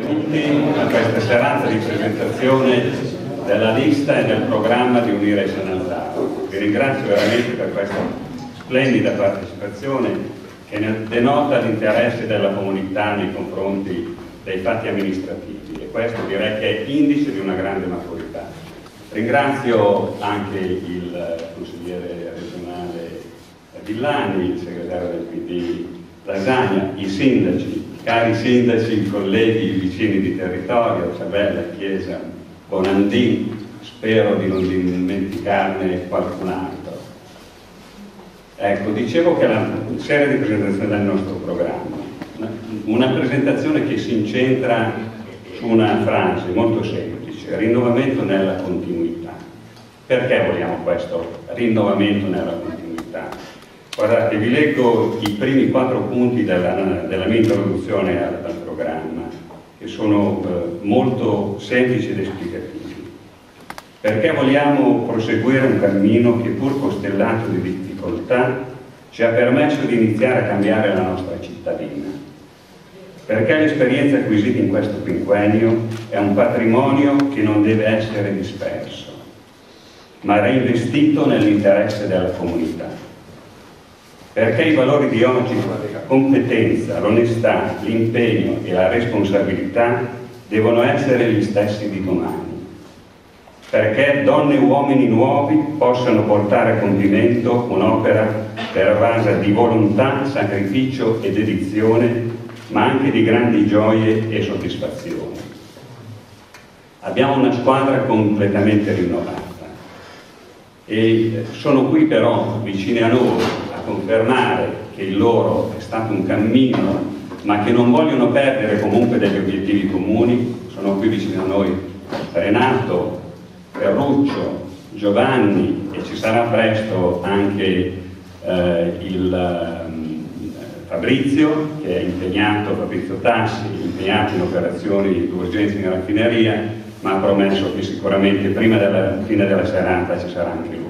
benvenuti a questa serata di presentazione della lista e del programma di Unire Sanaltaro. Vi ringrazio veramente per questa splendida partecipazione che denota l'interesse della comunità nei confronti dei fatti amministrativi e questo direi che è indice di una grande maturità. Ringrazio anche il consigliere regionale Villani, il segretario del PD Lasagna, i sindaci, cari sindaci, colleghi vicini di territorio, Ciabella, Chiesa, Bonandin, spero di non dimenticarne qualcun altro. Ecco, dicevo che la serie di presentazione del nostro programma, una presentazione che si incentra su una frase molto semplice, rinnovamento nella continuità. Perché vogliamo questo rinnovamento nella continuità? Guardate, vi leggo i primi quattro punti della, della mia introduzione al, al, programma, che sono eh, molto semplici ed esplicativi. Perché vogliamo proseguire un cammino che pur costellato di difficoltà ci ha permesso di iniziare a cambiare la nostra cittadina. Perché l'esperienza acquisita in questo quinquennio è un patrimonio che non deve essere disperso, ma reinvestito nell'interesse della comunità perché i valori di oggi, la competenza, l'onestà, l'impegno e la responsabilità devono essere gli stessi di domani, perché donne e uomini nuovi possano portare a compimento un'opera pervasa di volontà, sacrificio e dedizione, ma anche di grandi gioie e soddisfazioni. Abbiamo una squadra completamente rinnovata e sono qui però vicini a noi confermare che il loro è stato un cammino, ma che non vogliono perdere comunque degli obiettivi comuni. Sono qui vicino a noi Renato, Ferruccio, Giovanni e ci sarà presto anche eh, il eh, Fabrizio, che è impegnato, Fabrizio Tassi, impegnato in operazioni di urgenza in raffineria, ma ha promesso che sicuramente prima della fine della serata ci sarà anche lui.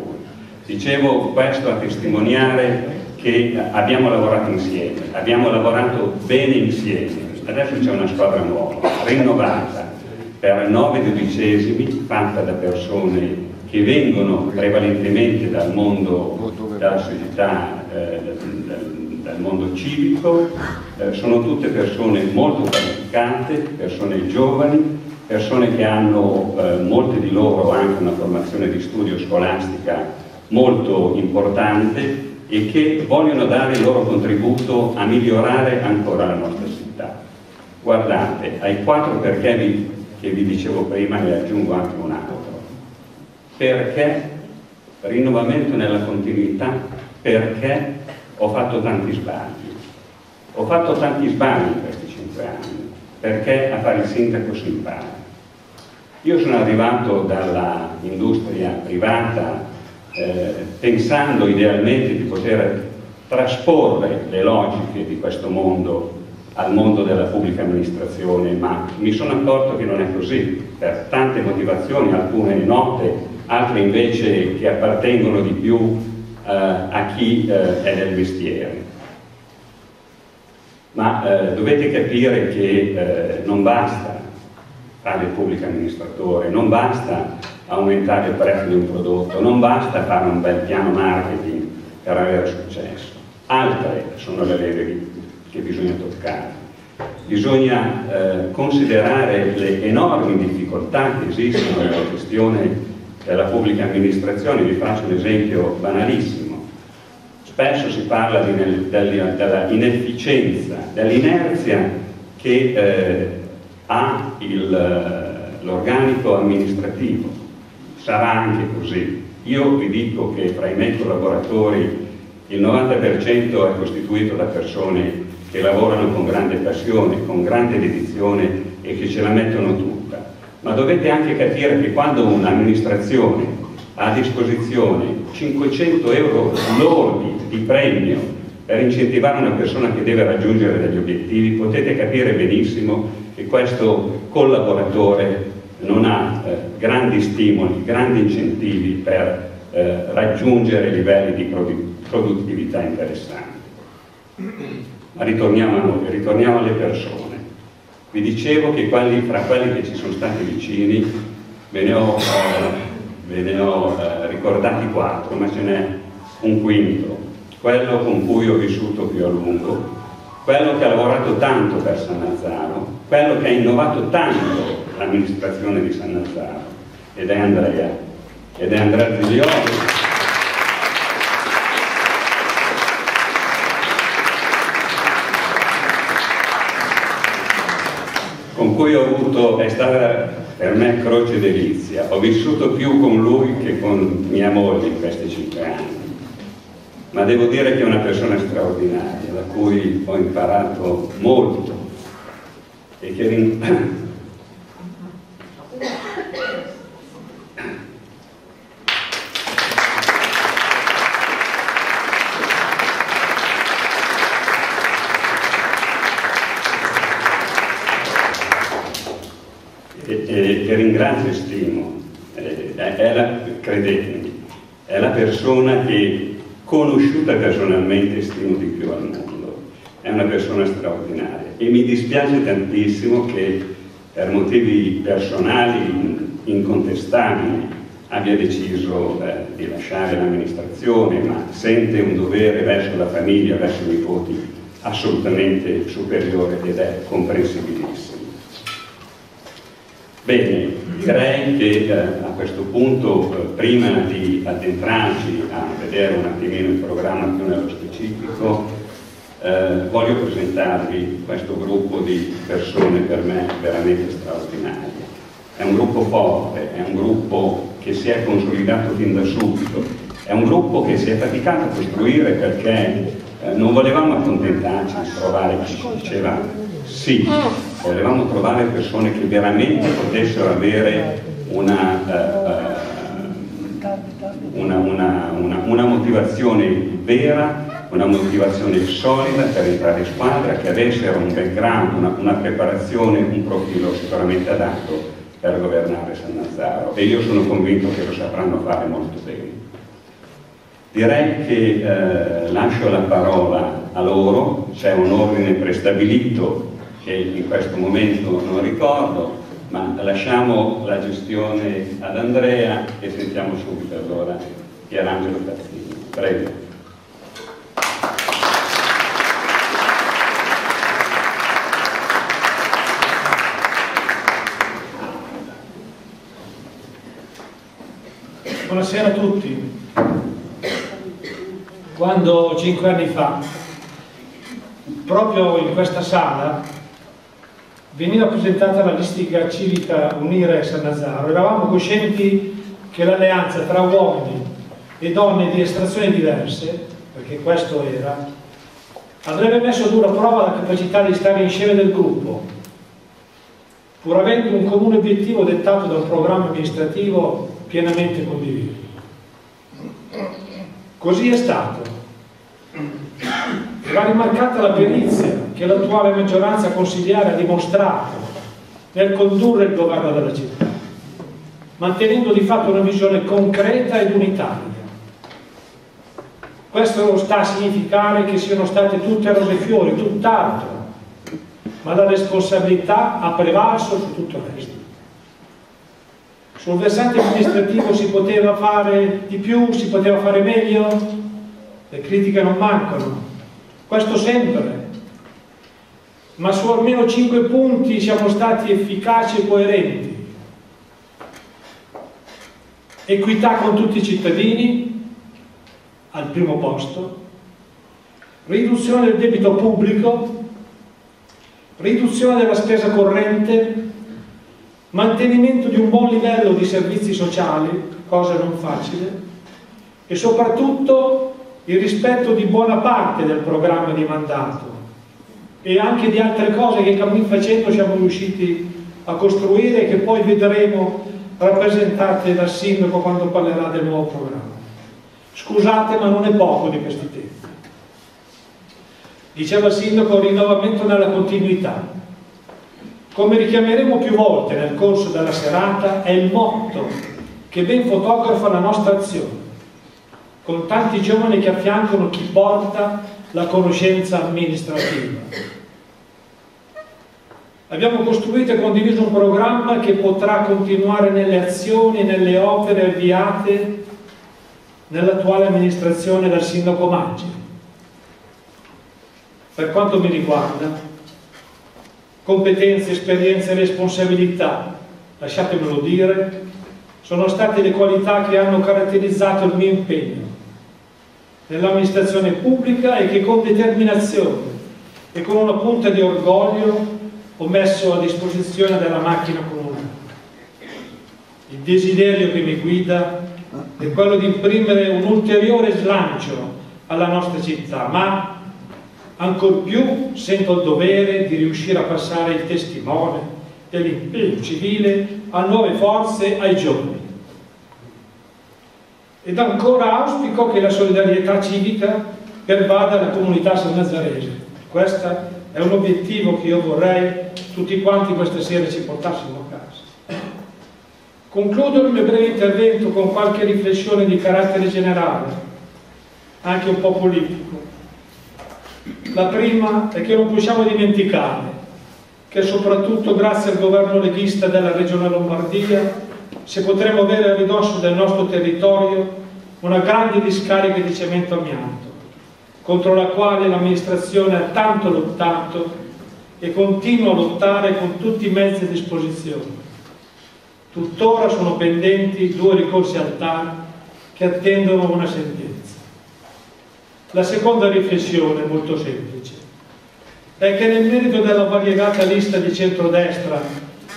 Dicevo questo a testimoniare che abbiamo lavorato insieme, abbiamo lavorato bene insieme, adesso c'è una squadra nuova, rinnovata, per nove dodicesimi, fatta da persone che vengono prevalentemente dal mondo, dalla società, eh, dal, dal, mondo civico, eh, sono tutte persone molto qualificate, persone giovani, persone che hanno, eh, molte di loro anche una formazione di studio scolastica molto importante e che vogliono dare il loro contributo a migliorare ancora la nostra città. Guardate, ai quattro perché vi, che vi dicevo prima ne aggiungo anche un altro. Perché rinnovamento nella continuità? Perché ho fatto tanti sbagli. Ho fatto tanti sbagli in questi cinque anni, perché a fare il sindaco si impara. Io sono arrivato dall'industria privata eh, pensando idealmente di poter trasporre le logiche di questo mondo al mondo della pubblica amministrazione, ma mi sono accorto che non è così, per tante motivazioni, alcune note, altre invece che appartengono di più eh, a chi eh, è del mestiere. Ma eh, dovete capire che eh, non basta fare il pubblico amministratore, non basta aumentare il prezzo di un prodotto, non basta fare un bel piano marketing per avere successo. Altre sono le leve che bisogna toccare. Bisogna eh, considerare le enormi difficoltà che esistono nella gestione della pubblica amministrazione. Vi faccio un esempio banalissimo. Spesso si parla di, della inefficienza, dell'inerzia che eh, ha l'organico amministrativo sarà anche così. Io vi dico che fra i miei collaboratori il 90% è costituito da persone che lavorano con grande passione, con grande dedizione e che ce la mettono tutta. Ma dovete anche capire che quando un'amministrazione ha a disposizione 500 euro lordi di premio per incentivare una persona che deve raggiungere degli obiettivi, potete capire benissimo che questo collaboratore non ha eh, grandi stimoli, grandi incentivi per eh, raggiungere livelli di produttività interessanti. Ma ritorniamo a noi, ritorniamo alle persone. Vi dicevo che quelli, fra quelli che ci sono stati vicini ve ne ho, eh, ve ne ho eh, ricordati quattro, ma ce n'è un quinto, quello con cui ho vissuto più a lungo, quello che ha lavorato tanto per San Nazzaro, quello che ha innovato tanto l'amministrazione di San Nazzaro, ed è Andrea, ed è Andrea Ziglioli. con cui ho avuto, è stata per me croce delizia. Ho vissuto più con lui che con mia moglie in questi cinque anni. Ma devo dire che è una persona straordinaria, da cui ho imparato molto e che ringrazio e stimo, eh, è la, credetemi, è la persona che conosciuta personalmente stimo di più al mondo, è una persona straordinaria e mi dispiace tantissimo che per motivi personali incontestabili abbia deciso eh, di lasciare l'amministrazione, ma sente un dovere verso la famiglia, verso i nipoti assolutamente superiore ed è comprensibilissimo. Bene, direi che eh, a questo punto, eh, prima di addentrarci a vedere un attimino il programma più nello specifico, eh, voglio presentarvi questo gruppo di persone per me veramente straordinarie. È un gruppo forte, è un gruppo che si è consolidato fin da subito, è un gruppo che si è faticato a costruire perché eh, non volevamo accontentarci di trovare chi ci diceva sì, volevamo trovare persone che veramente potessero avere una, uh, una, una, una motivazione vera, una motivazione solida per entrare in squadra, che avessero un background, una, preparazione, un profilo sicuramente adatto per governare San Nazzaro e io sono convinto che lo sapranno fare molto bene. Direi che eh, lascio la parola a loro, c'è un ordine prestabilito che in questo momento non ricordo, ma lasciamo la gestione ad Andrea e sentiamo subito allora Pierangelo Cazzini. Prego. Buonasera a tutti. Quando cinque anni fa, proprio in questa sala, veniva presentata la listica civica Unire San Nazaro. Eravamo coscienti che l'alleanza tra uomini e donne di estrazioni diverse, perché questo era, avrebbe messo a dura prova la capacità di stare insieme del gruppo, pur avendo un comune obiettivo dettato da un programma amministrativo pienamente condiviso. Così è stato. Va rimarcata la perizia che l'attuale maggioranza consigliare ha dimostrato nel condurre il governo della città, mantenendo di fatto una visione concreta ed unitaria. Questo sta a significare che siano state tutte rose e fiori, tutt'altro, ma la responsabilità ha prevalso su tutto il resto. Sul versante amministrativo si poteva fare di più, si poteva fare meglio, le critiche non mancano, questo sempre, ma su almeno cinque punti siamo stati efficaci e coerenti. Equità con tutti i cittadini, al primo posto, riduzione del debito pubblico, riduzione della spesa corrente, mantenimento di un buon livello di servizi sociali, cosa non facile, e soprattutto il rispetto di buona parte del programma di mandato, e anche di altre cose che cammin facendo siamo riusciti a costruire e che poi vedremo rappresentate dal sindaco quando parlerà del nuovo programma. Scusate ma non è poco di questi tempi. Diceva il sindaco rinnovamento nella continuità. Come richiameremo più volte nel corso della serata, è il motto che ben fotografa la nostra azione, con tanti giovani che affiancano chi porta la conoscenza amministrativa. Abbiamo costruito e condiviso un programma che potrà continuare nelle azioni e nelle opere avviate nell'attuale amministrazione del sindaco Maggi. Per quanto mi riguarda, competenze, esperienze e responsabilità, lasciatemelo dire, sono state le qualità che hanno caratterizzato il mio impegno nell'amministrazione pubblica e che con determinazione e con una punta di orgoglio ho messo a disposizione della macchina comunale. Il desiderio che mi guida è quello di imprimere un ulteriore slancio alla nostra città, ma ancor più sento il dovere di riuscire a passare il testimone dell'impegno civile a nuove forze, ai giovani. Ed ancora auspico che la solidarietà civica pervada la comunità sannazarese. Questo è un obiettivo che io vorrei tutti quanti questa sera ci portassimo a casa. Concludo il mio breve intervento con qualche riflessione di carattere generale, anche un po' politico. La prima è che non possiamo dimenticare che soprattutto grazie al governo leghista della Regione Lombardia se potremo avere a ridosso del nostro territorio una grande discarica di cemento amianto, contro la quale l'amministrazione ha tanto lottato e continua a lottare con tutti i mezzi a disposizione. Tuttora sono pendenti due ricorsi al TAR che attendono una sentenza. La seconda riflessione, molto semplice, è che nel merito della variegata lista di centrodestra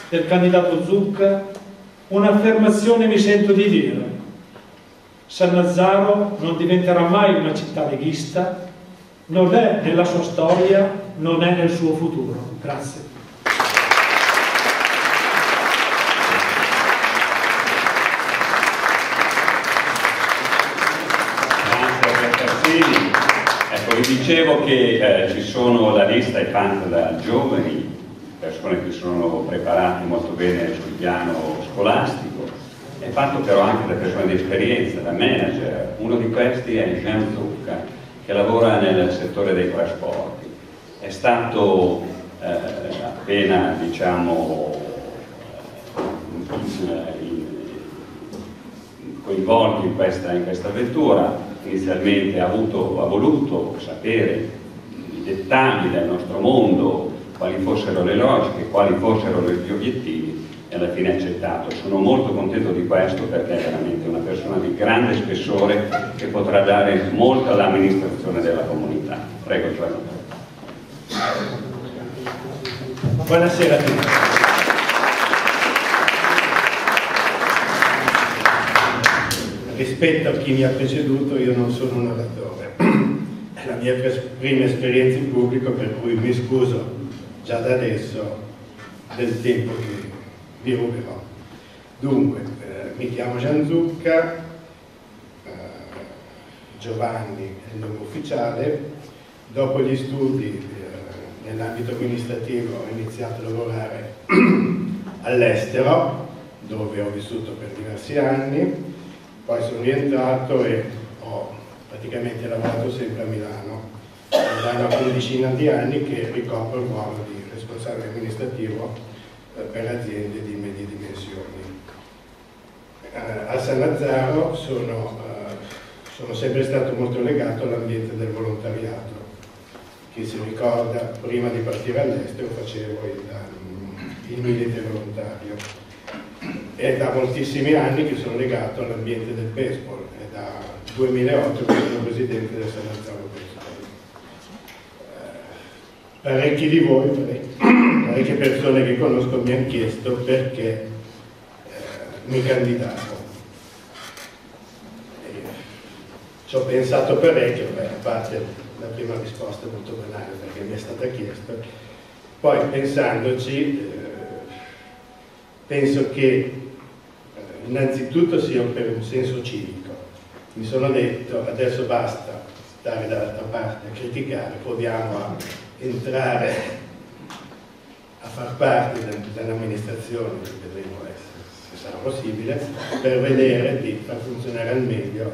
del candidato Zucca, un'affermazione mi sento di dire. San Lazzaro non diventerà mai una città leghista, non è nella sua storia, non è nel suo futuro. Grazie. Ecco, vi dicevo che eh, ci sono, la lista è fatta da giovani, persone che sono preparate molto bene sul piano scolastico, è fatto però anche da persone di esperienza, da manager. Uno di questi è Jean Zucca, che lavora nel settore dei trasporti. È stato eh, appena diciamo, in, coinvolto in questa, in questa, avventura, inizialmente ha, avuto, ha voluto sapere i dettagli del nostro mondo, quali fossero le logiche, quali fossero gli obiettivi e alla fine accettato. Sono molto contento di questo perché è veramente una persona di grande spessore che potrà dare molto all'amministrazione della comunità. Prego Giovanni. Buonasera a tutti. Rispetto a chi mi ha preceduto, io non sono un oratore. È la mia prima esperienza in pubblico, per cui mi scuso già da adesso del tempo che vi ruberò. Dunque, eh, mi chiamo Gian Zucca, eh, Giovanni è il nome ufficiale, dopo gli studi eh, nell'ambito amministrativo ho iniziato a lavorare all'estero, dove ho vissuto per diversi anni, poi sono rientrato e ho praticamente lavorato sempre a Milano, da una quindicina di anni che ricopro il ruolo di responsabile amministrativo eh, per aziende di medie dimensioni. Eh, a San Lazzaro sono, eh, sono sempre stato molto legato all'ambiente del volontariato. Chi si ricorda, prima di partire all'estero facevo il, il milite volontario. È da moltissimi anni che sono legato all'ambiente del baseball, è da 2008 che sono presidente del San Lazzaro Baseball. Parecchi di voi, parecchi parecchie persone che conosco mi hanno chiesto perché eh, mi candidavo. ci ho pensato parecchio, beh, a parte la prima risposta molto banale perché mi è stata chiesta, poi pensandoci eh, penso che eh, innanzitutto sia per un senso civico. Mi sono detto adesso basta stare dall'altra parte a criticare, proviamo a entrare far parte dell'amministrazione, vedremo se sarà possibile, per vedere di far funzionare al meglio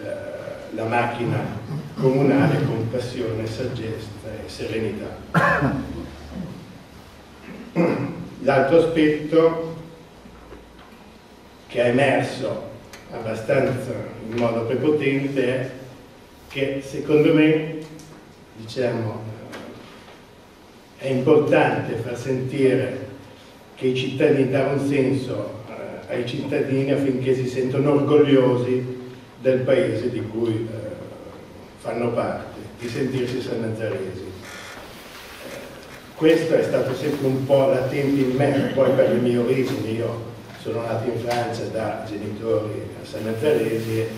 eh, la macchina comunale con passione, saggezza e serenità. L'altro aspetto che è emerso abbastanza in modo prepotente è che secondo me diciamo, è importante far sentire che i cittadini, dare un senso eh, ai cittadini affinché si sentano orgogliosi del paese di cui eh, fanno parte, di sentirsi sanazzaresi. Questo è stato sempre un po' latente in me, poi per le mie origini, io sono nato in Francia da genitori sanazzaresi e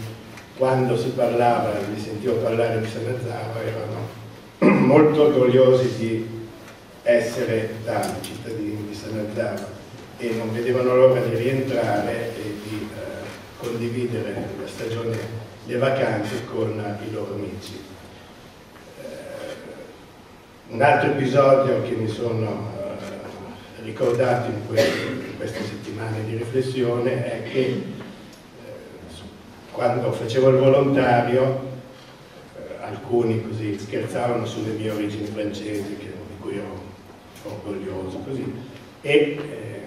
quando si parlava, mi sentivo parlare di Sanazzaro, erano molto orgogliosi di essere tali cittadini di Sanazzaro e non vedevano l'ora di rientrare e di eh, condividere la stagione delle vacanze con i loro amici. Eh, un altro episodio che mi sono eh, ricordato in, in, queste settimane di riflessione è che eh, quando facevo il volontario eh, alcuni così scherzavano sulle mie origini francesi che, orgoglioso così. E eh,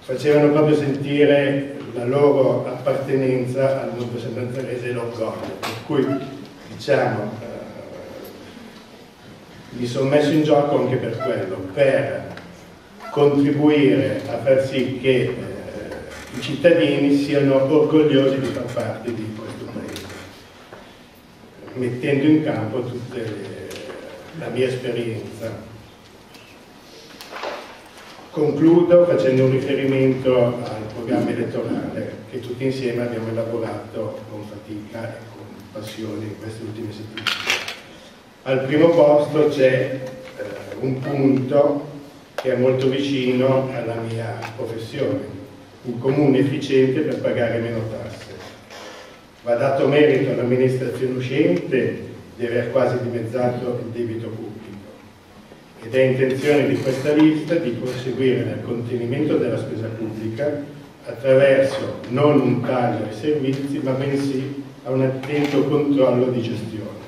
facevano proprio sentire la loro appartenenza al mondo sennanzarese e l'orgoglio, per cui diciamo eh, mi sono messo in gioco anche per quello, per contribuire a far sì che eh, i cittadini siano orgogliosi di far parte di questo paese, mettendo in campo tutta la mia esperienza Concludo facendo un riferimento al programma elettorale che tutti insieme abbiamo elaborato con fatica e con passione in queste ultime settimane. Al primo posto c'è eh, un punto che è molto vicino alla mia professione, un comune efficiente per pagare meno tasse. Va dato merito all'amministrazione uscente di aver quasi dimezzato il debito pubblico ed è intenzione di questa lista di proseguire nel contenimento della spesa pubblica attraverso non un taglio ai servizi ma bensì a un attento controllo di gestione.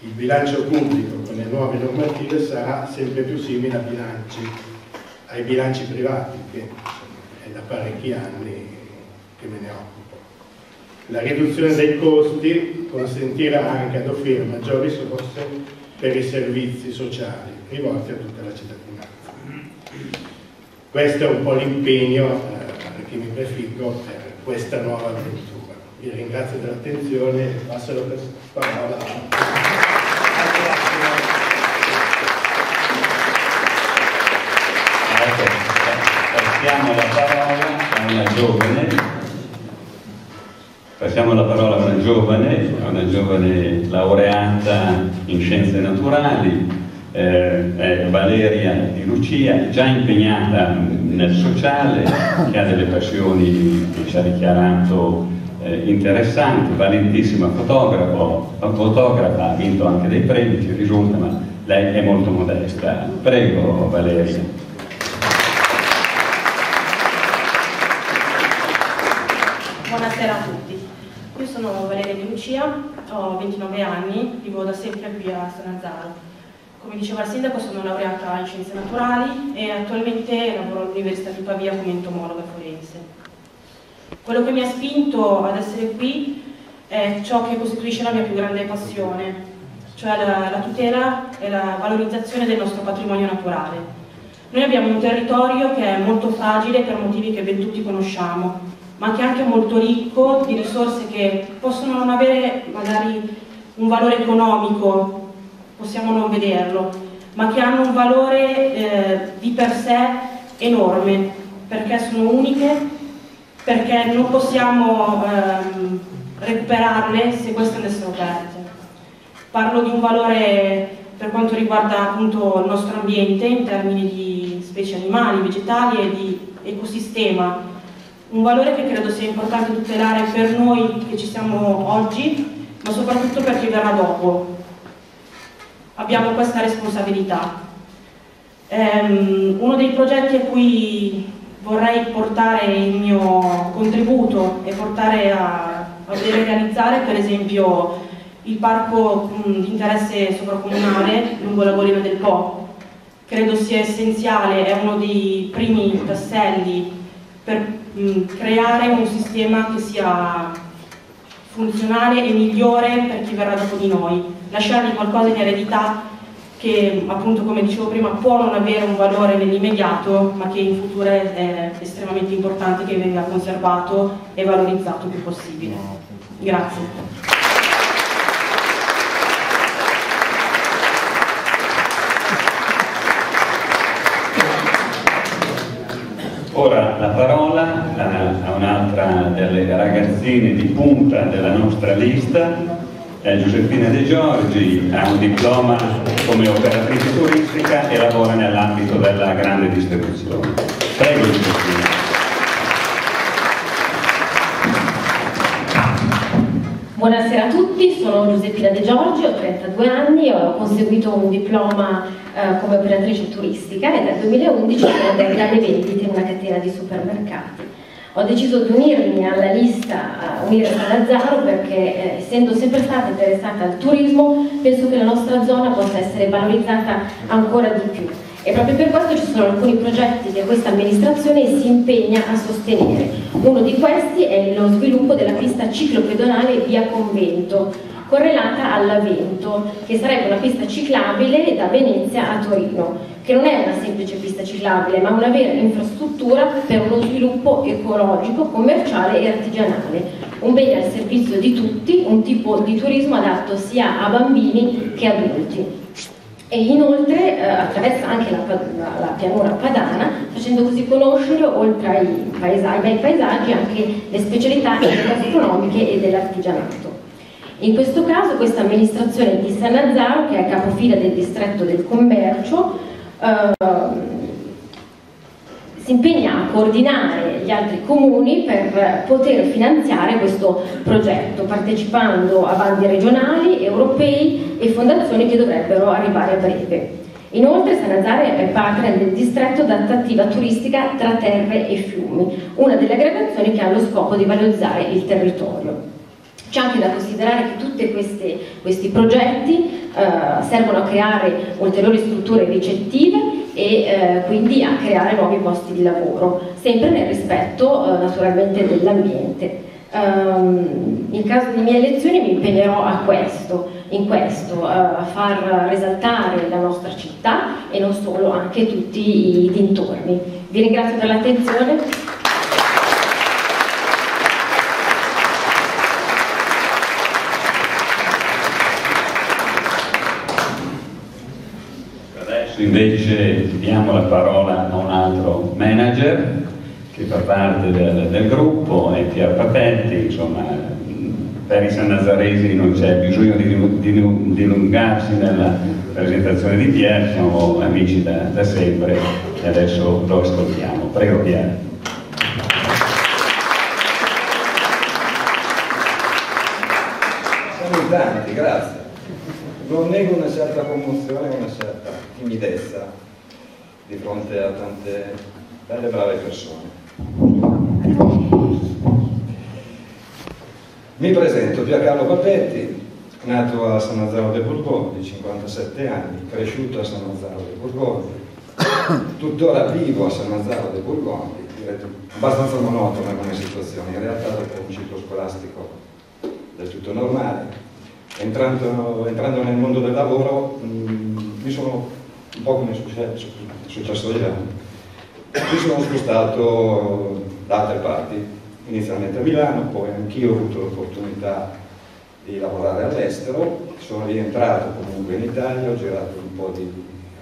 Il bilancio pubblico con le nuove normative sarà sempre più simile bilanci, ai bilanci privati che è da parecchi anni che me ne occupo. La riduzione dei costi consentirà anche ad offrire maggiori risorse per i servizi sociali rivolti a tutta la cittadinanza. Questo è un po' l'impegno eh, che mi prefiggo per questa nuova avventura. Vi ringrazio dell'attenzione e passo la parola a... Ecco, passiamo la parola a una giovane Passiamo la parola a una giovane, una giovane laureata in scienze naturali, eh, Valeria Di Lucia, già impegnata nel sociale, che ha delle passioni che ci ha dichiarato eh, interessanti, valentissima fotografa, ha vinto anche dei premi, ci risulta, ma lei è molto modesta. Prego Valeria. Buonasera a tutti. Sono Valeria Di Lucia, ho 29 anni, vivo da sempre qui a Sanazzaro. Come diceva il sindaco sono laureata in scienze naturali e attualmente lavoro all'Università di Pavia come entomologa forense. Quello che mi ha spinto ad essere qui è ciò che costituisce la mia più grande passione, cioè la, la tutela e la valorizzazione del nostro patrimonio naturale. Noi abbiamo un territorio che è molto fragile per motivi che ben tutti conosciamo, ma che è anche molto ricco di risorse che possono non avere magari un valore economico, possiamo non vederlo, ma che hanno un valore eh, di per sé enorme, perché sono uniche, perché non possiamo ehm, recuperarle se queste andessero perte. Parlo di un valore per quanto riguarda appunto il nostro ambiente in termini di specie animali, vegetali e di ecosistema, un valore che credo sia importante tutelare per noi che ci siamo oggi, ma soprattutto per chi verrà dopo. Abbiamo questa responsabilità. Um, uno dei progetti a cui vorrei portare il mio contributo e portare a, a realizzare, per esempio, il parco di interesse sovracomunale lungo la Golina del Po, credo sia essenziale, è uno dei primi tasselli per mh, creare un sistema che sia funzionale e migliore per chi verrà dopo di noi, lasciargli qualcosa in eredità che appunto come dicevo prima può non avere un valore nell'immediato ma che in futuro è estremamente importante che venga conservato e valorizzato il più possibile. Grazie. Ora la parola a un'altra delle ragazzine di punta della nostra lista, Giuseppina De Giorgi, ha un diploma come operatrice turistica e lavora nell'ambito della grande distribuzione. Prego Giuseppina. Buonasera a tutti, sono Giuseppina De Giorgi, ho 32 anni, ho conseguito un diploma eh, come operatrice turistica e dal 2011 coordina le vendite in una catena di supermercati. Ho deciso di unirmi alla lista uh, Unire Sanazzaro perché eh, essendo sempre stata interessata al turismo penso che la nostra zona possa essere valorizzata ancora di più e proprio per questo ci sono alcuni progetti che questa amministrazione si impegna a sostenere. Uno di questi è lo sviluppo della pista ciclopedonale via Convento, correlata all'Avento, che sarebbe una pista ciclabile da Venezia a Torino che non è una semplice pista ciclabile, ma una vera infrastruttura per uno sviluppo ecologico, commerciale e artigianale, un bene al servizio di tutti, un tipo di turismo adatto sia a bambini che adulti. E inoltre eh, attraversa anche la, la, pianura padana, facendo così conoscere, oltre ai, paesaggi, ai bei paesaggi, anche le specialità gastronomiche e dell'artigianato. In questo caso questa amministrazione di San Nazzaro, che è capofila del distretto del commercio, Ehm, si impegna a coordinare gli altri comuni per poter finanziare questo progetto, partecipando a bandi regionali, europei e fondazioni che dovrebbero arrivare a breve. Inoltre Sanazzare è partner del distretto d'attrattiva turistica tra terre e fiumi, una delle aggregazioni che ha lo scopo di valorizzare il territorio. C'è anche da considerare che tutti questi progetti eh, servono a creare ulteriori strutture ricettive e eh, quindi a creare nuovi posti di lavoro, sempre nel rispetto eh, naturalmente dell'ambiente. Um, in caso di mie elezioni mi impegnerò a questo, in questo, uh, a far risaltare la nostra città e non solo, anche tutti i dintorni. Vi ringrazio per l'attenzione. Invece diamo la parola a un altro manager che fa parte del, del gruppo, è Pier Papetti, insomma per i sannazaresi non c'è bisogno di, di, dilungarsi nella presentazione di Pier, siamo amici da, da sempre e adesso lo ascoltiamo. Prego Pier. Siamo tanti, grazie. Non nego una certa commozione, una certa timidezza di fronte a tante belle brave persone. Mi presento, Giancarlo Papetti, nato a San Lazzaro de Burgoni, 57 anni, cresciuto a San Lazzaro de Burgoni, tuttora vivo a San Lazzaro de direte abbastanza monotona come situazione, in realtà dopo un ciclo scolastico del tutto normale. Entrando, entrando nel mondo del lavoro mh, mm, mi sono un po' come è successo, è successo agli anni. Mi sono spostato da altre parti, inizialmente a Milano, poi anch'io ho avuto l'opportunità di lavorare all'estero, sono rientrato comunque in Italia, ho girato un po' di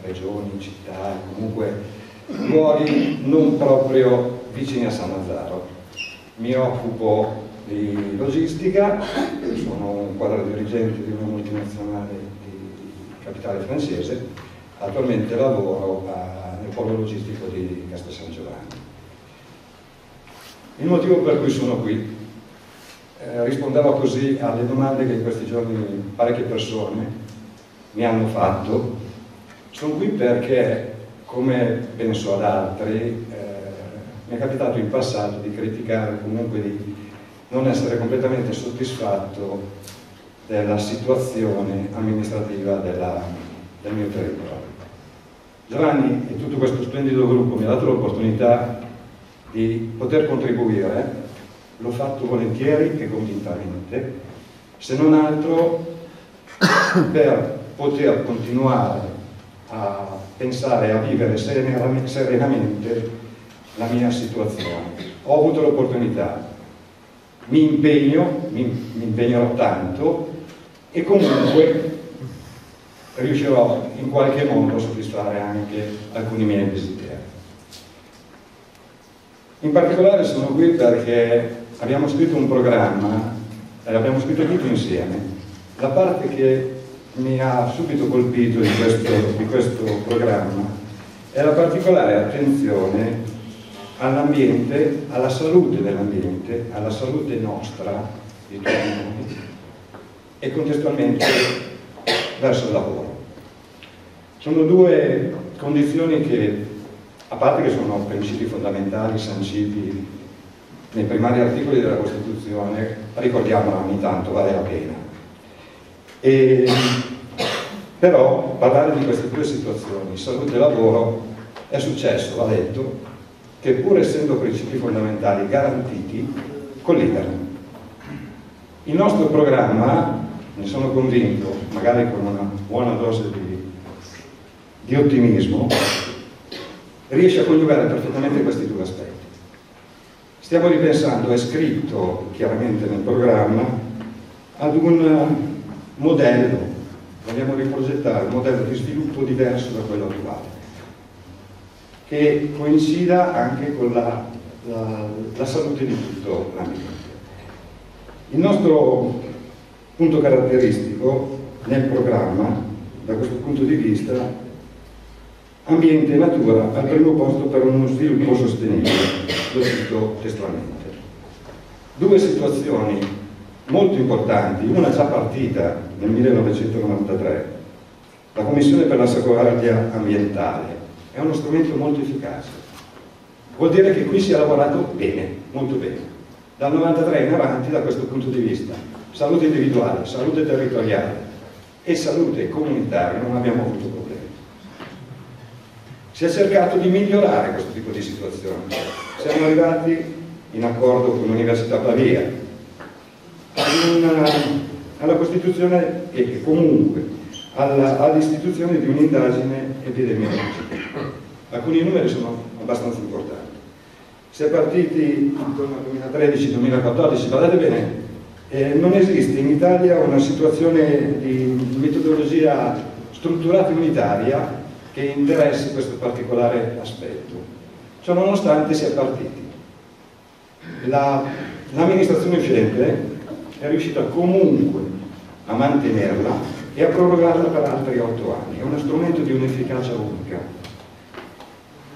regioni, città, comunque luoghi non proprio vicini a San Mazzaro. Mi occupo di logistica, sono un quadro dirigente di una multinazionale di capitale francese Attualmente lavoro a, nel polo logistico di Castel San Giovanni. Il motivo per cui sono qui eh, risponderò così alle domande che in questi giorni parecchie persone mi hanno fatto. Sono qui perché, come penso ad altri, eh, mi è capitato in passato di criticare, comunque di non essere completamente soddisfatto della situazione amministrativa della, del mio territorio. Giovanni e tutto questo splendido gruppo mi ha dato l'opportunità di poter contribuire, l'ho fatto volentieri e convintamente, se non altro per poter continuare a pensare e a vivere serenamente la mia situazione. Ho avuto l'opportunità, mi impegno, mi, mi impegnerò tanto e comunque riuscirò in qualche modo a soddisfare anche alcuni miei desideri. In particolare sono qui perché abbiamo scritto un programma, l'abbiamo scritto tutti insieme. La parte che mi ha subito colpito di questo, di questo programma è la particolare attenzione all'ambiente, alla salute dell'ambiente, alla salute nostra, di tutti noi, e contestualmente verso il lavoro. Sono due condizioni che, a parte che sono principi fondamentali sanciti nei primari articoli della Costituzione, ricordiamola ogni tanto, vale la pena. E, però parlare di queste due situazioni, salute e lavoro, è successo, va detto, che pur essendo principi fondamentali garantiti, collegano. Il nostro programma, ne sono convinto, magari con una buona dose di di ottimismo, riesce a coniugare perfettamente questi due aspetti. Stiamo ripensando, è scritto chiaramente nel programma, ad un modello, vogliamo riprogettare un modello di sviluppo diverso da quello attuale, che coincida anche con la, la, la salute di tutto l'ambiente. Il nostro punto caratteristico nel programma, da questo punto di vista, ambiente e natura al primo posto per uno sviluppo sostenibile, lo cito testualmente. Due situazioni molto importanti, una già partita nel 1993, la Commissione per la salvaguardia ambientale, è uno strumento molto efficace. Vuol dire che qui si è lavorato bene, molto bene. Dal 93 in avanti, da questo punto di vista, salute individuale, salute territoriale e salute comunitaria non abbiamo avuto problemi si è cercato di migliorare questo tipo di situazione. Siamo arrivati in accordo con l'Università Pavia alla costituzione e comunque all'istituzione di un'indagine epidemiologica. Alcuni numeri sono abbastanza importanti. Si è partiti intorno al 2013-2014, guardate bene, eh, non esiste in Italia una situazione di metodologia strutturata unitaria che interessi questo particolare aspetto. Ciò nonostante si è partiti. l'amministrazione uscente è riuscita comunque a mantenerla e a prorogarla per altri otto anni. È uno strumento di un'efficacia unica.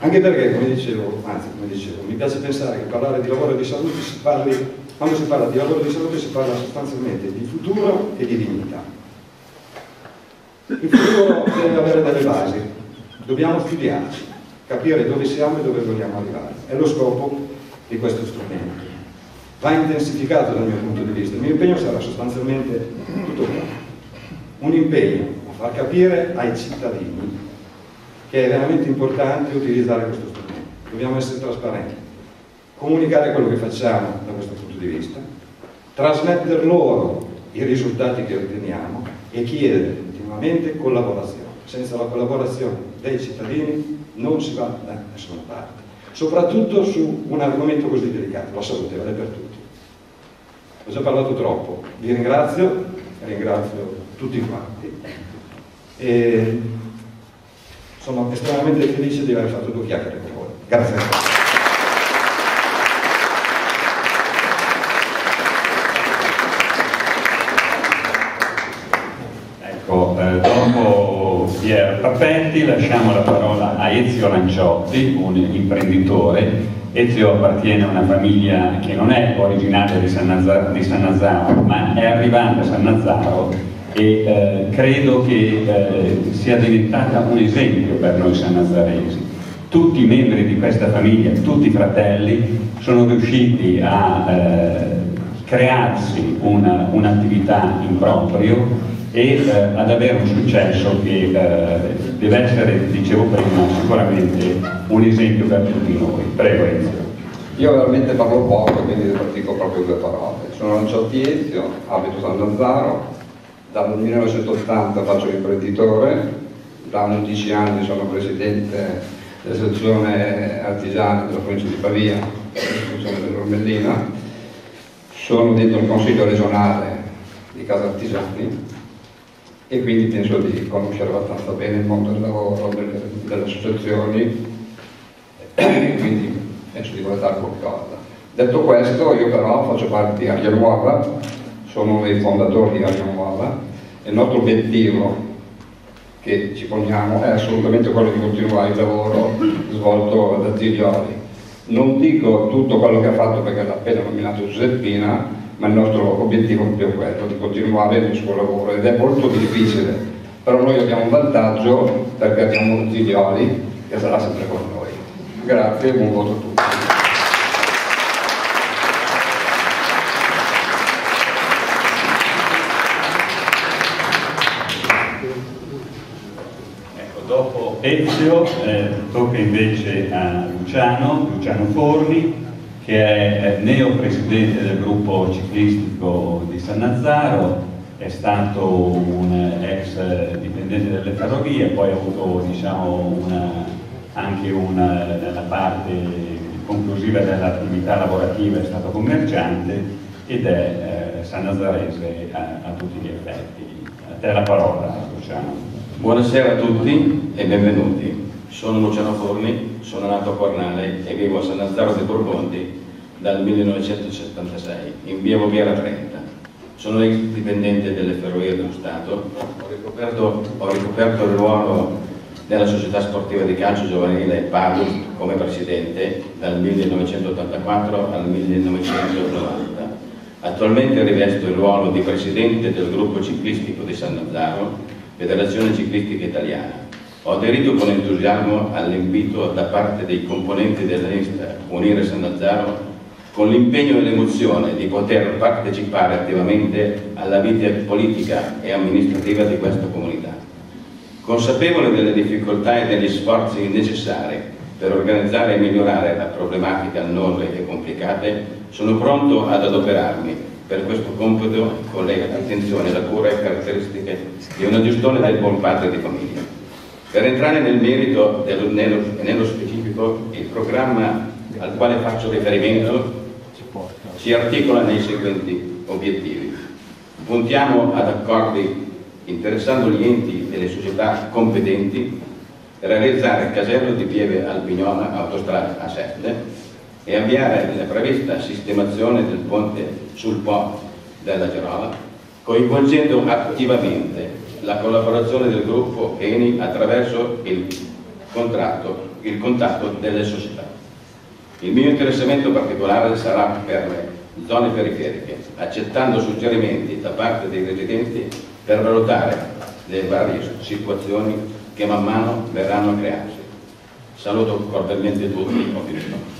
Anche perché, come dicevo, anzi, come dicevo, mi piace pensare che parlare di lavoro e di salute si parli, quando si parla di lavoro e di salute si parla sostanzialmente di futuro e di dignità. Il futuro deve avere delle basi, Dobbiamo studiarci, capire dove siamo e dove vogliamo arrivare. È lo scopo di questo strumento. Va intensificato dal mio punto di vista. Il mio impegno sarà sostanzialmente tutto qua. Un impegno a far capire ai cittadini che è veramente importante utilizzare questo strumento. Dobbiamo essere trasparenti, comunicare quello che facciamo da questo punto di vista, trasmettere loro i risultati che otteniamo e chiedere continuamente collaborazione. Senza la collaborazione dei cittadini non si va da nessuna parte, soprattutto su un argomento così delicato, la salute vale per tutti. Ho già parlato troppo, vi ringrazio, ringrazio tutti quanti e sono estremamente felice di aver fatto due chiacchiere con voi. Grazie. Pier Pappetti, lasciamo la parola a Ezio Lanciotti, un imprenditore. Ezio appartiene a una famiglia che non è originaria di San Nazzaro, di San Nazzaro ma è arrivata a San Nazzaro e eh, credo che eh, sia diventata un esempio per noi sannazaresi. Tutti i membri di questa famiglia, tutti i fratelli, sono riusciti a eh, crearsi un'attività in proprio e eh, ad avere un successo che eh, deve essere, dicevo prima, sicuramente un esempio per tutti noi. Prego Ezio. Io veramente parlo poco, quindi dico proprio due parole. Sono Lanciotti Ezio, abito San Lazzaro, dal 1980 faccio imprenditore, da 11 anni sono presidente della sezione artigiana della provincia di Pavia, della sezione dell'Ormellina, sono dentro il consiglio regionale di Casa Artigiani e quindi penso di conoscere abbastanza bene il mondo del lavoro, delle, delle associazioni e quindi penso di voler dare qualcosa. Detto questo, io però faccio parte di Aria Nuova, sono uno dei fondatori di Aria Nuova e il nostro obiettivo che ci poniamo è assolutamente quello di continuare il lavoro svolto da Ziglioli. Non dico tutto quello che ha fatto perché l'ha appena nominato Giuseppina, ma il nostro obiettivo è proprio quello di continuare il suo lavoro ed è molto difficile, però noi abbiamo un vantaggio perché abbiamo Ziglioli che sarà sempre con noi. Grazie e buon voto a tutti. Ecco, Ezio eh, tocca invece a Luciano, Luciano Forni, che è neo-presidente del gruppo ciclistico di San Nazzaro, è stato un ex dipendente delle ferrovie, poi ha avuto diciamo, una, anche una, nella parte conclusiva dell'attività lavorativa, è stato commerciante ed è eh, sannazzarese a, a tutti gli effetti. A te la parola, Luciano. Buonasera a tutti e benvenuti. Sono Luciano Forni, sono nato a Cornale e vivo a San Lazzaro dei Borgonti dal 1976, in via Voviera 30. Sono ex dipendente delle Ferrovie dello Stato, ho ricoperto, ho ricoperto il ruolo della società sportiva di calcio giovanile Padus come presidente dal 1984 al 1990. Attualmente rivesto il ruolo di presidente del gruppo ciclistico di San Lazzaro, Federazione Ciclistica Italiana. Ho aderito con entusiasmo all'invito da parte dei componenti della lista Unire San Lazzaro con l'impegno e l'emozione di poter partecipare attivamente alla vita politica e amministrativa di questa comunità. Consapevole delle difficoltà e degli sforzi necessari per organizzare e migliorare la problematica annose e complicate, sono pronto ad adoperarmi per questo compito con le attenzione, la cura e caratteristiche di una gestione del buon padre di famiglia. Per entrare nel merito e nello, nello specifico, il programma al quale faccio riferimento si articola nei seguenti obiettivi. Puntiamo ad accordi interessando gli enti e le società competenti per realizzare il casello di Pieve Alpignola, autostrada A7 e avviare la prevista sistemazione del ponte sul Po della Gerola, coinvolgendo attivamente la collaborazione del gruppo ENI attraverso il, contratto, il contatto delle società. Il mio interessamento particolare sarà per le zone periferiche, accettando suggerimenti da parte dei residenti per valutare le varie situazioni che man mano verranno a crearsi. Saluto cordialmente tutti, ho finito.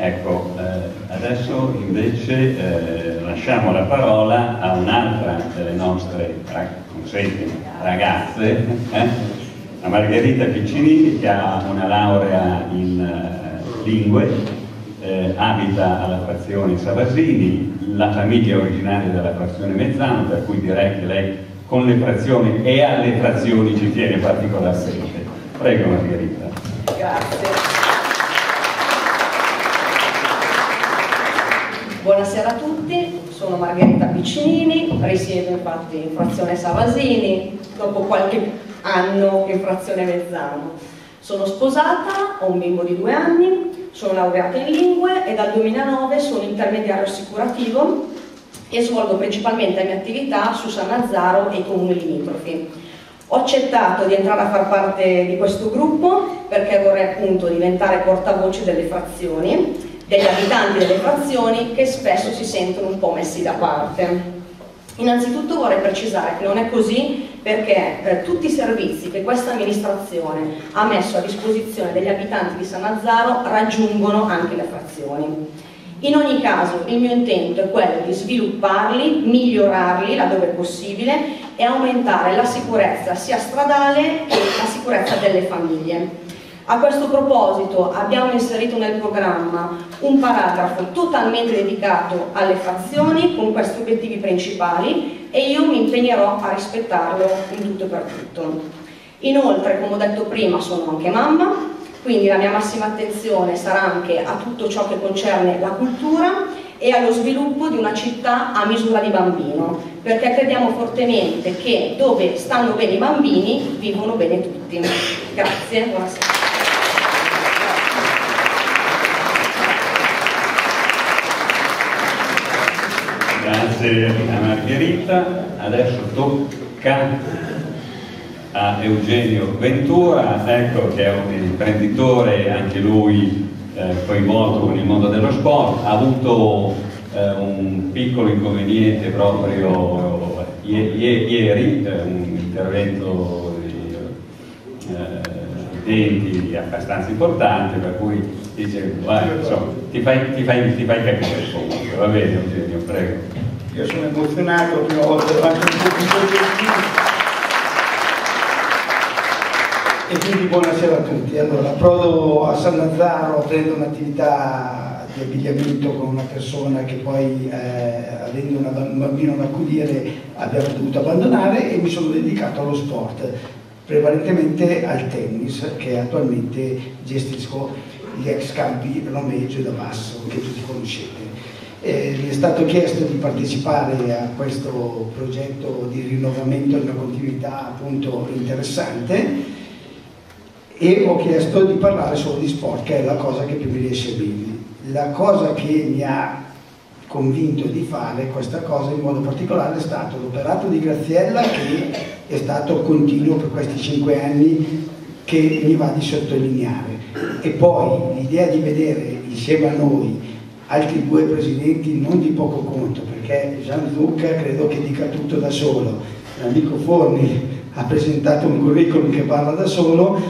Ecco, eh, adesso eh, lasciamo la parola a un'altra delle nostre consenti, ragazze, eh? a Margherita Piccinini che ha una laurea in eh, lingue, eh, abita alla frazione Savasini, la famiglia è originaria della frazione Mezzano, per cui direi che lei con le frazioni e alle frazioni ci tiene particolarmente. Prego Margherita. Grazie. Buonasera a tutti, sono Margherita Piccinini, risiedo infatti in frazione Savasini, dopo qualche anno in frazione Mezzano. Sono sposata, ho un bimbo di due anni, sono laureata in lingue e dal 2009 sono intermediario assicurativo e svolgo principalmente le mie attività su San Lazzaro e i comuni limitrofi. Ho accettato di entrare a far parte di questo gruppo perché vorrei appunto diventare portavoce delle frazioni degli abitanti delle frazioni che spesso si sentono un po' messi da parte. Innanzitutto vorrei precisare che non è così perché eh, tutti i servizi che questa amministrazione ha messo a disposizione degli abitanti di Sanazzaro raggiungono anche le frazioni. In ogni caso il mio intento è quello di svilupparli, migliorarli laddove possibile e aumentare la sicurezza sia stradale che la sicurezza delle famiglie. A questo proposito abbiamo inserito nel programma un paragrafo totalmente dedicato alle fazioni con questi obiettivi principali e io mi impegnerò a rispettarlo in tutto e per tutto. Inoltre, come ho detto prima, sono anche mamma, quindi la mia massima attenzione sarà anche a tutto ciò che concerne la cultura e allo sviluppo di una città a misura di bambino, perché crediamo fortemente che dove stanno bene i bambini vivono bene tutti. Grazie, buonasera. Grazie a Margherita, adesso tocca a Eugenio Ventura, ecco, che è un imprenditore, anche lui eh, coinvolto con il mondo dello sport, ha avuto eh, un piccolo inconveniente proprio ieri, eh, un intervento di eh, abbastanza importante, per cui dice, guarda, insomma, ti fai, ti fai, ti fai capire comunque, va bene Eugenio, prego. Io sono emozionato, prima volta davanti a un pubblico gentile. E quindi buonasera a tutti. Allora, approdo a San Lazzaro, prendo un'attività di abbigliamento con una persona che poi, eh, avendo una, un bambino da accudire, abbiamo dovuto abbandonare e mi sono dedicato allo sport, prevalentemente al tennis, che attualmente gestisco gli ex campi Romeggio da Basso, che tutti conoscete. Eh, mi è stato chiesto di partecipare a questo progetto di rinnovamento e una continuità appunto interessante e ho chiesto di parlare solo di sport, che è la cosa che più mi riesce bene. La cosa che mi ha convinto di fare questa cosa in modo particolare è stato l'operato di Graziella che è stato continuo per questi cinque anni che mi va di sottolineare e poi l'idea di vedere insieme a noi altri due presidenti non di poco conto, perché Gianluca credo che dica tutto da solo, l'amico Forni ha presentato un curriculum che parla da solo,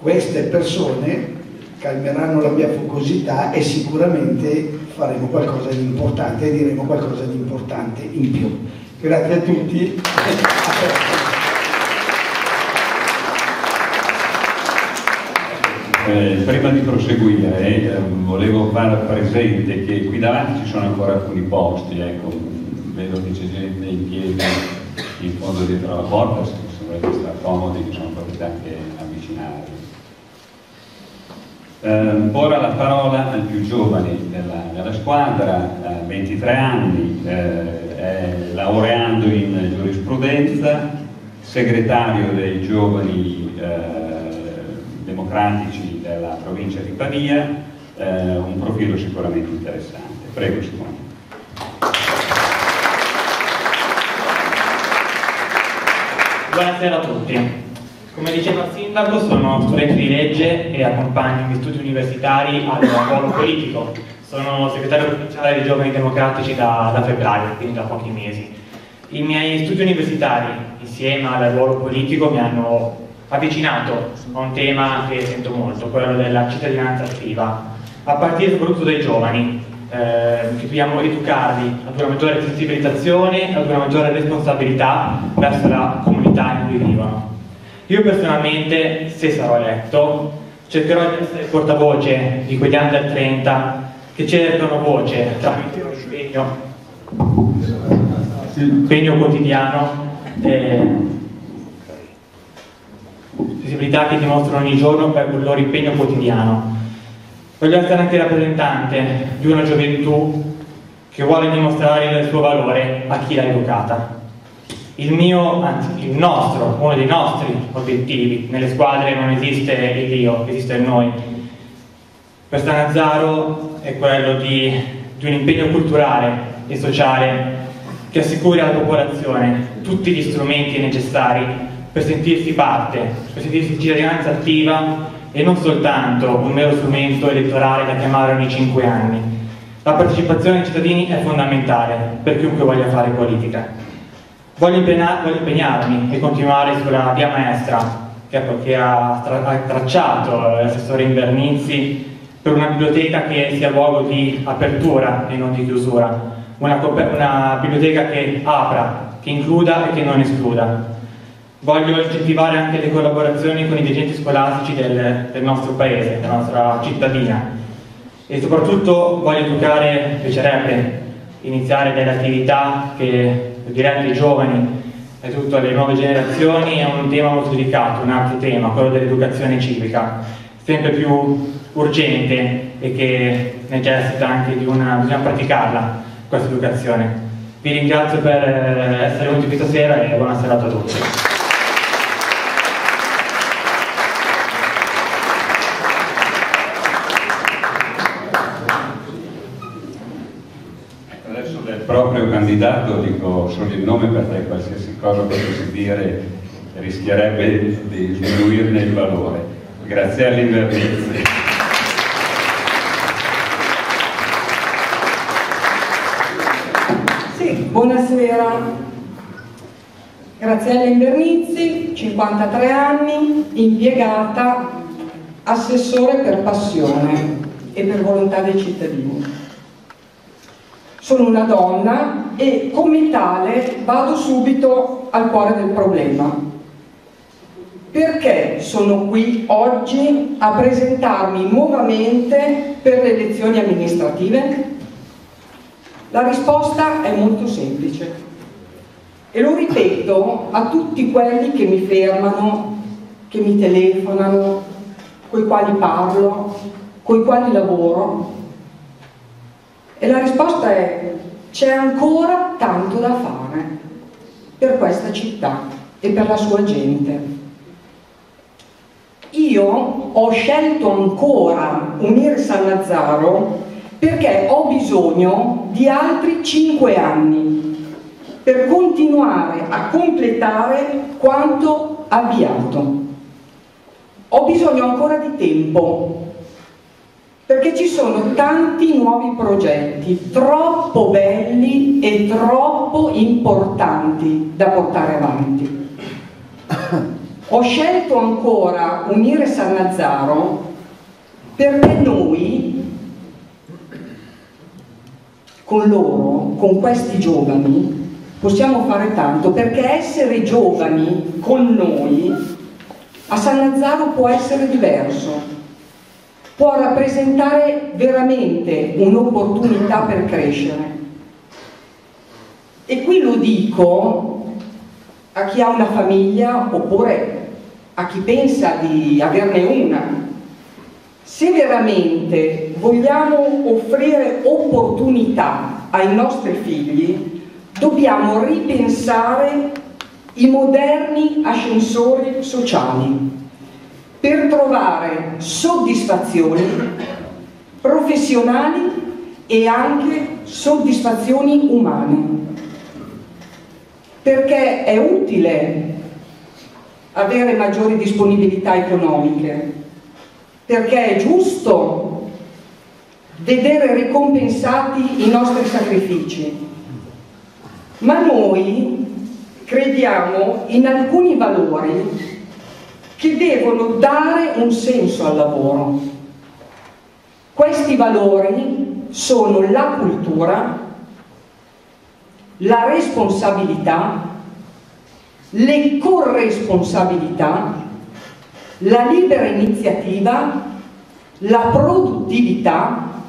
queste persone calmeranno la mia focosità e sicuramente faremo qualcosa di importante e diremo qualcosa di importante in più. Grazie a tutti. Eh, prima di proseguire eh, volevo far presente che qui davanti ci sono ancora alcuni posti, ecco, vedo che c'è gente in piedi in fondo dietro la porta, se, volete stare comodi, insomma potete anche avvicinarvi. Eh, ora la parola al più giovane della, della squadra, 23 anni, eh, è laureando in giurisprudenza, segretario dei giovani eh, democratici della provincia di Pavia, eh, un profilo sicuramente interessante. Prego Simone. Buonasera a tutti. Come diceva il sindaco, sono studente di legge e accompagno gli studi universitari al ruolo politico. Sono segretario provinciale dei Giovani Democratici da, da febbraio, quindi da pochi mesi. I miei studi universitari, insieme al ruolo politico, mi hanno avvicinato a un tema che sento molto, quello della cittadinanza attiva, a partire soprattutto dai giovani, eh, che dobbiamo educarli ad una maggiore sensibilizzazione, ad una maggiore responsabilità verso la comunità in cui vivono. Io personalmente, se sarò eletto, cercherò di essere portavoce di quegli under 30 che cercano voce tramite l'impegno, l'impegno quotidiano eh, sensibilità che dimostrano ogni giorno per il loro impegno quotidiano. Voglio essere anche rappresentante di una gioventù che vuole dimostrare il suo valore a chi l'ha educata. Il mio, anzi il nostro, uno dei nostri obiettivi, nelle squadre non esiste il io, esiste il noi. Per Stanazzaro è quello di, di un impegno culturale e sociale che assicuri alla popolazione tutti gli strumenti necessari per sentirsi parte, per sentirsi cittadinanza attiva e non soltanto un mero strumento elettorale da chiamare ogni cinque anni. La partecipazione dei cittadini è fondamentale per chiunque voglia fare politica. Voglio, impegna- voglio impegnarmi e continuare sulla via maestra che, ha, tra- ha tracciato l'assessore Invernizzi per una biblioteca che sia luogo di apertura e non di chiusura, una, una biblioteca che apra, che includa e che non escluda. Voglio incentivare anche le collaborazioni con i dirigenti scolastici del, del nostro paese, della nostra cittadina e soprattutto voglio educare, piacerebbe iniziare delle attività che dirette ai giovani e tutte le nuove generazioni è un tema molto delicato, un altro tema, quello dell'educazione civica, sempre più urgente e che necessita anche di una, bisogna praticarla questa educazione. Vi ringrazio per eh, essere venuti questa sera e buona serata a tutti. Adesso del proprio candidato dico solo il nome perché qualsiasi cosa potessi dire rischierebbe di sminuirne il valore. Graziella Invernizzi. Sì, buonasera. Graziella Invernizzi, 53 anni, impiegata, assessore per passione e per volontà dei cittadini. Sono una donna e come tale vado subito al cuore del problema. Perché sono qui oggi a presentarmi nuovamente per le elezioni amministrative? La risposta è molto semplice e lo ripeto a tutti quelli che mi fermano, che mi telefonano, con i quali parlo, con i quali lavoro. E la risposta è c'è ancora tanto da fare per questa città e per la sua gente. Io ho scelto ancora unire Sannazzaro perché ho bisogno di altri cinque anni per continuare a completare quanto avviato. Ho bisogno ancora di tempo perché ci sono tanti nuovi progetti troppo belli e troppo importanti da portare avanti. Ho scelto ancora Unire Sannazzaro perché noi con loro, con questi giovani, possiamo fare tanto perché essere giovani con noi a Sannazzaro può essere diverso, può rappresentare veramente un'opportunità per crescere. E qui lo dico a chi ha una famiglia oppure a chi pensa di averne una. Se veramente vogliamo offrire opportunità ai nostri figli, dobbiamo ripensare i moderni ascensori sociali per trovare soddisfazioni professionali e anche soddisfazioni umane. Perché è utile avere maggiori disponibilità economiche, perché è giusto vedere ricompensati i nostri sacrifici, ma noi crediamo in alcuni valori che devono dare un senso al lavoro. Questi valori sono la cultura, la responsabilità, le corresponsabilità, la libera iniziativa, la produttività,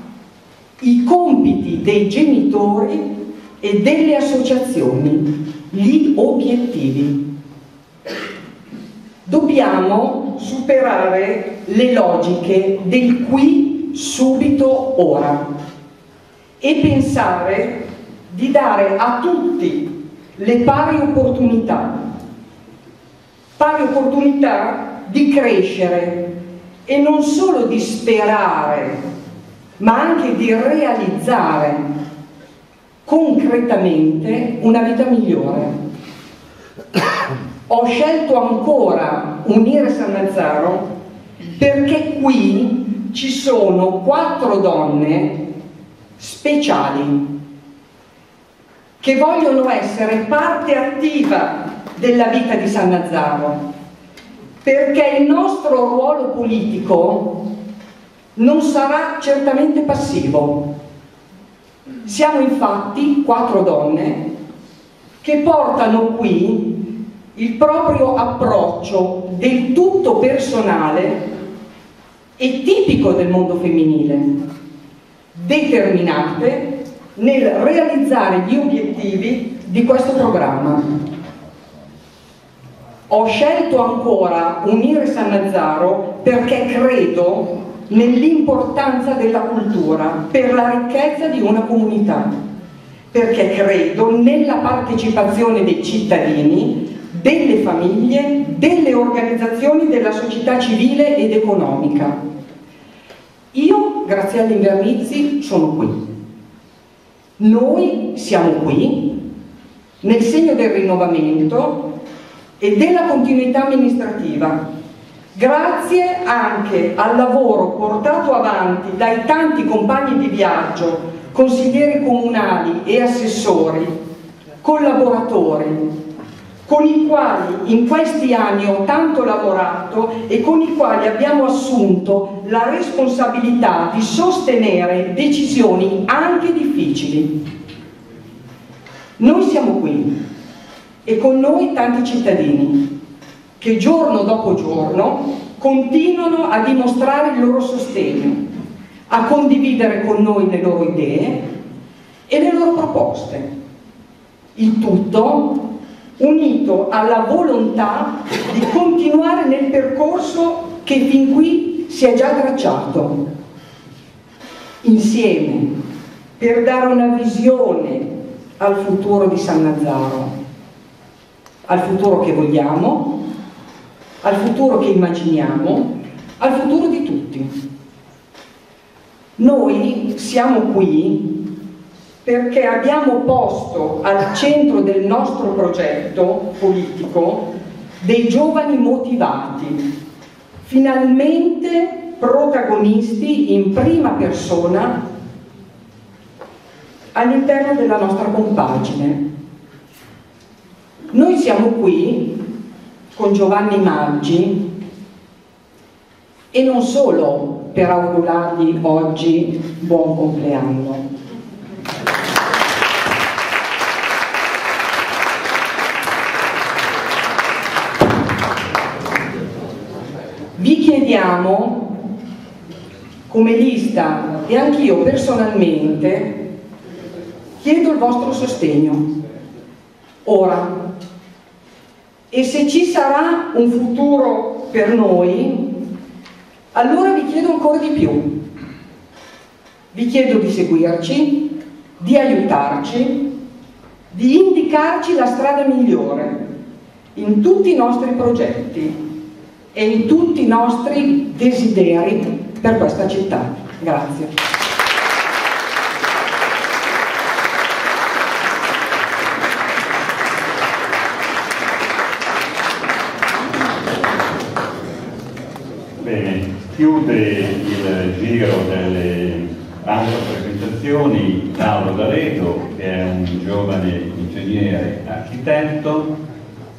i compiti dei genitori e delle associazioni, gli obiettivi. Dobbiamo superare le logiche del qui, subito, ora e pensare di dare a tutti le pari opportunità, pari opportunità di crescere e non solo di sperare, ma anche di realizzare concretamente una vita migliore. Ho scelto ancora Unire Sannazzaro perché qui ci sono quattro donne speciali che vogliono essere parte attiva della vita di San Nazzaro, perché il nostro ruolo politico non sarà certamente passivo. Siamo infatti quattro donne che portano qui il proprio approccio del tutto personale e tipico del mondo femminile, determinate nel realizzare gli obiettivi di questo programma. Ho scelto ancora Unire San Nazzaro perché credo nell'importanza della cultura per la ricchezza di una comunità, perché credo nella partecipazione dei cittadini, delle famiglie, delle organizzazioni della società civile ed economica. Io, Graziella Invernizzi, sono qui. Noi siamo qui nel segno del rinnovamento e della continuità amministrativa, grazie anche al lavoro portato avanti dai tanti compagni di viaggio, consiglieri comunali e assessori, collaboratori, con i quali in questi anni ho tanto lavorato e con i quali abbiamo assunto la responsabilità di sostenere decisioni anche difficili. Noi siamo qui e con noi tanti cittadini che giorno dopo giorno continuano a dimostrare il loro sostegno, a condividere con noi le loro idee e le loro proposte. Il tutto unito alla volontà di continuare nel percorso che fin qui si è già tracciato. Insieme, per dare una visione al futuro di San Nazzaro al futuro che vogliamo, al futuro che immaginiamo, al futuro di tutti. Noi siamo qui perché abbiamo posto al centro del nostro progetto politico dei giovani motivati, finalmente protagonisti in prima persona all'interno della nostra compagine. Noi siamo qui con Giovanni Maggi e non solo per augurargli oggi buon compleanno. Vi chiediamo come lista e anch'io personalmente chiedo il vostro sostegno. Ora, e se ci sarà un futuro per noi, allora vi chiedo ancora di più. Vi chiedo di seguirci, di aiutarci, di indicarci la strada migliore in tutti i nostri progetti e in tutti i nostri desideri per questa città. Grazie. chiude il giro delle presentazioni Paolo D'Aledo, che è un giovane ingegnere architetto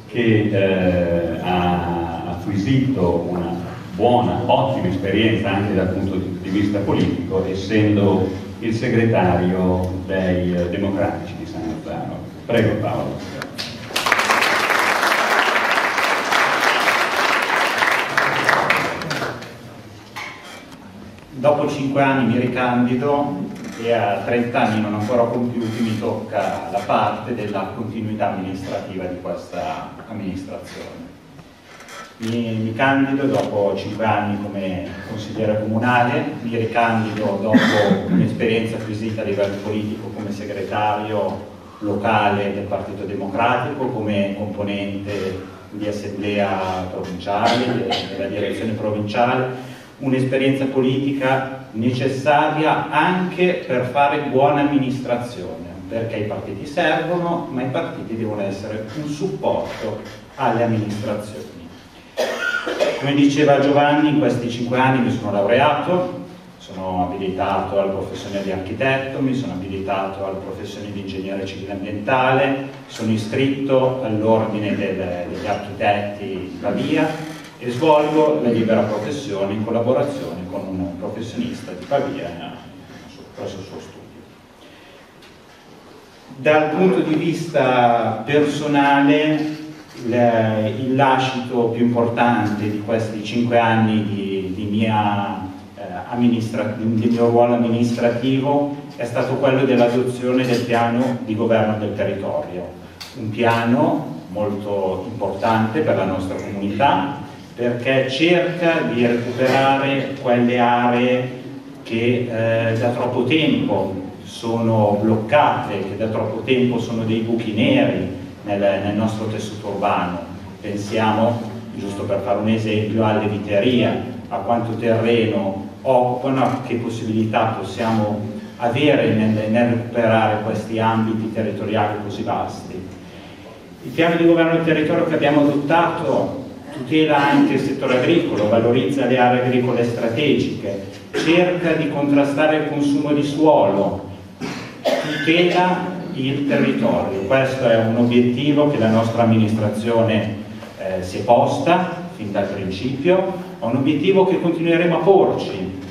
che eh, ha acquisito una buona, ottima esperienza anche dal punto di vista politico, essendo il segretario dei democratici di San Nazzaro. Prego Paolo. dopo 5 anni mi ricandido e a 30 anni non ancora compiuti mi tocca la parte della continuità amministrativa di questa amministrazione. Mi, mi candido dopo 5 anni come consigliere comunale, mi ricandido dopo un'esperienza acquisita a livello politico come segretario locale del Partito Democratico, come componente di assemblea provinciale, della direzione provinciale un'esperienza politica necessaria anche per fare buona amministrazione, perché i partiti servono, ma i partiti devono essere un supporto alle amministrazioni. Come diceva Giovanni, in questi cinque anni mi sono laureato, sono abilitato alla professione di architetto, mi sono abilitato alla professione di ingegnere civile ambientale, sono iscritto all'ordine degli architetti di Pavia e svolgo la libera professione in collaborazione con un professionista di Pavia presso il suo studio. Dal punto di vista personale, il lascito più importante di questi cinque anni di, di mia del mio ruolo amministrativo è stato quello dell'adozione del piano di governo del territorio, un piano molto importante per la nostra comunità perché cerca di recuperare quelle aree che eh, da troppo tempo sono bloccate, che da troppo tempo sono dei buchi neri nel, nel nostro tessuto urbano. Pensiamo, giusto per fare un esempio, all'eviteria, a quanto terreno occupano, che possibilità possiamo avere nel, nel recuperare questi ambiti territoriali così vasti. Il piano di governo del territorio che abbiamo adottato tutela anche il settore agricolo, valorizza le aree agricole strategiche, cerca di contrastare il consumo di suolo, tutela il territorio. Questo è un obiettivo che la nostra amministrazione eh, si è posta fin dal principio, è un obiettivo che continueremo a porci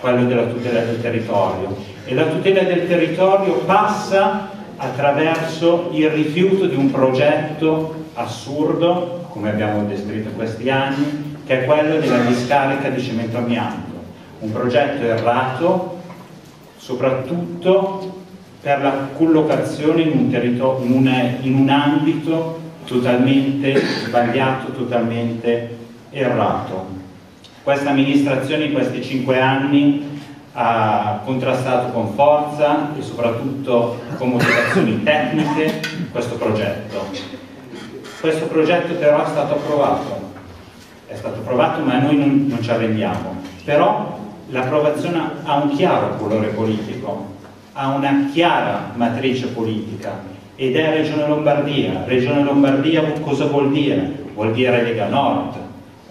quello della tutela del territorio e la tutela del territorio passa attraverso il rifiuto di un progetto assurdo, come abbiamo descritto questi anni, che è quello della discarica di cemento amianto, un progetto errato soprattutto per la collocazione in un, in un, in un ambito totalmente sbagliato, totalmente errato. Questa amministrazione in questi cinque anni ha contrastato con forza e soprattutto con motivazioni tecniche questo progetto. Questo progetto però è stato approvato, è stato approvato ma noi non, non ci arrendiamo, però l'approvazione ha un chiaro colore politico, ha una chiara matrice politica ed è Regione Lombardia. Regione Lombardia cosa vuol dire? Vuol dire Lega Nord,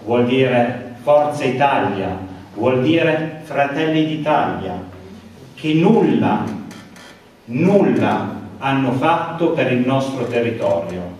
vuol dire Forza Italia, vuol dire Fratelli d'Italia, che nulla, nulla hanno fatto per il nostro territorio.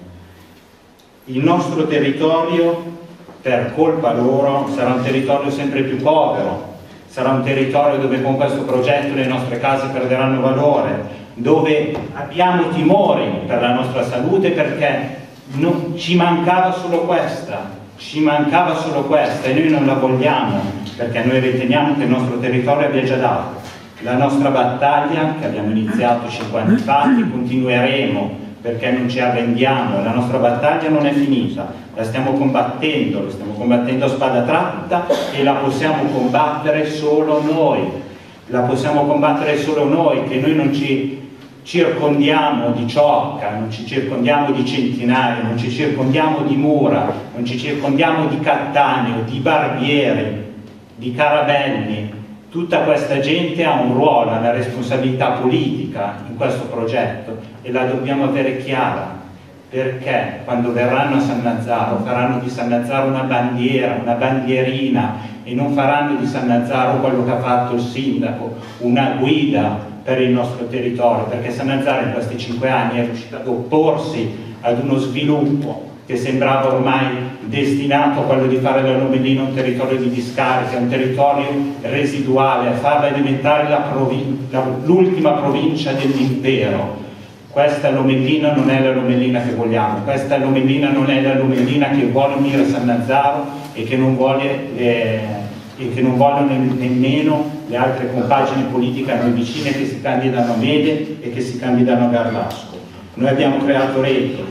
Il nostro territorio, per colpa loro, sarà un territorio sempre più povero, sarà un territorio dove con questo progetto le nostre case perderanno valore, dove abbiamo timori per la nostra salute perché non, ci mancava solo questa, ci mancava solo questa e noi non la vogliamo perché noi riteniamo che il nostro territorio abbia già dato. La nostra battaglia che abbiamo iniziato 50 anni fa, che continueremo perché non ci arrendiamo, la nostra battaglia non è finita, la stiamo combattendo, la stiamo combattendo a spada tratta e la possiamo combattere solo noi, la possiamo combattere solo noi, che noi non ci circondiamo di ciocca, non ci circondiamo di centinaia, non ci circondiamo di mura, non ci circondiamo di cattaneo, di barbieri, di carabelli. Tutta questa gente ha un ruolo, una responsabilità politica in questo progetto e la dobbiamo avere chiara perché quando verranno a San Nazzaro faranno di San Nazzaro una bandiera, una bandierina e non faranno di San Nazzaro quello che ha fatto il sindaco, una guida per il nostro territorio, perché Sanazzaro in questi cinque anni è riuscito ad opporsi ad uno sviluppo che sembrava ormai destinato a quello di fare da Lomellino un territorio di discarica, un territorio residuale, a farla diventare l'ultima provincia dell'impero. Questa Lomellina non è la Lomellina che vogliamo, questa Lomellina non è la Lomellina che vuole unire San Nazzaro e che non vuole eh, e che non vogliono nemmeno le altre compagini politiche a noi vicine che si candidano a Mede e che si candidano a Garlasco. Noi abbiamo creato reti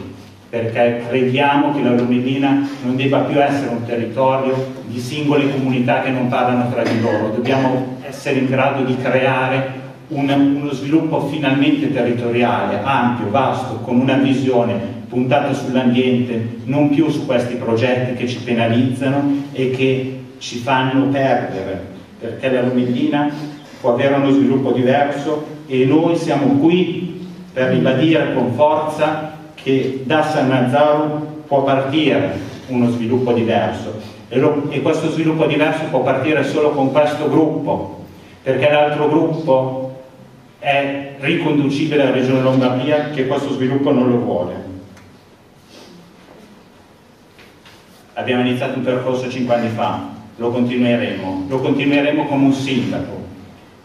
perché crediamo che la Lumellina non debba più essere un territorio di singole comunità che non parlano tra di loro, dobbiamo essere in grado di creare un, uno sviluppo finalmente territoriale, ampio, vasto, con una visione puntata sull'ambiente, non più su questi progetti che ci penalizzano e che ci fanno perdere, perché la Lomellina può avere uno sviluppo diverso e noi siamo qui per ribadire con forza che da San Nazzaro può partire uno sviluppo diverso. E, lo, e questo sviluppo diverso può partire solo con questo gruppo perché l'altro gruppo è riconducibile alla Regione Lombardia che questo sviluppo non lo vuole. Abbiamo iniziato un percorso cinque anni fa, lo continueremo, lo continueremo come un sindaco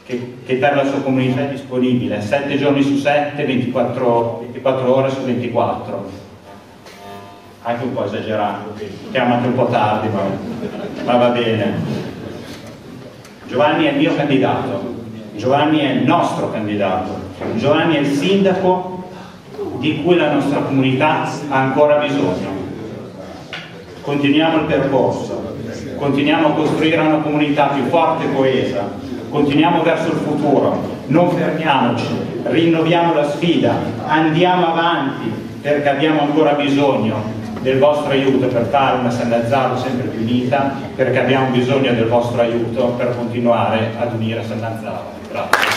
che, che per la sua comunità è disponibile 7 giorni su 7, 24, 24 ore su 24. Anche un po' esagerato, chiamate un po' tardi, ma, ma va bene. Giovanni è il mio candidato, Giovanni è il nostro candidato, Giovanni è il sindaco di cui la nostra comunità ha ancora bisogno. Continuiamo il percorso, continuiamo a costruire una comunità più forte e coesa, continuiamo verso il futuro, non fermiamoci, rinnoviamo la sfida, andiamo avanti perché abbiamo ancora bisogno del vostro aiuto per fare una San Lazzaro sempre più unita, perché abbiamo bisogno del vostro aiuto per continuare ad unire San Lazzaro. Grazie.